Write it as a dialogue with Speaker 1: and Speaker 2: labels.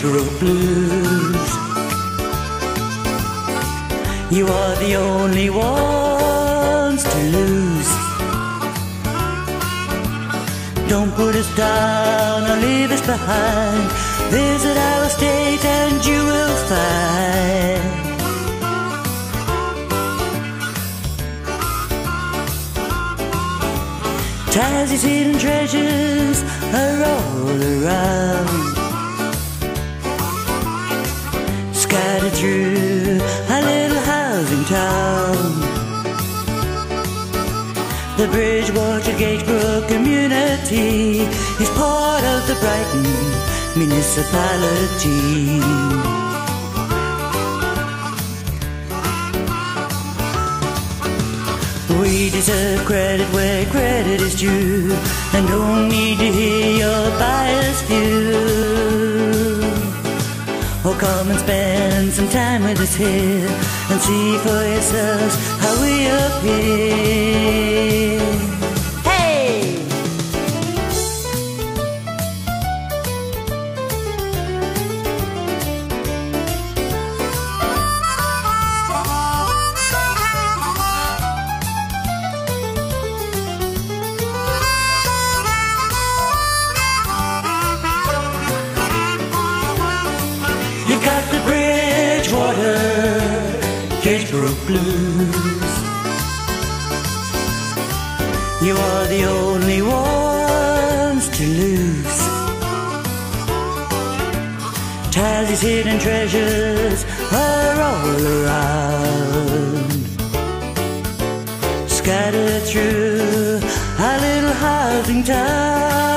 Speaker 1: Of blues. You are the only ones to lose. Don't put us down or leave us behind. Visit our state and you will find. Tassie's, hidden treasures are all around. Scattered through a little housing town. The Bridgewater Gagebrook community is part of the Brighton municipality. We deserve credit where credit is due and don't need to hear your biased view. Or come and spend some time with us here and see for yourselves Gagebrook Blues. You are the only ones to lose. Tassie's hidden treasures are all around. Scattered through a little housing town.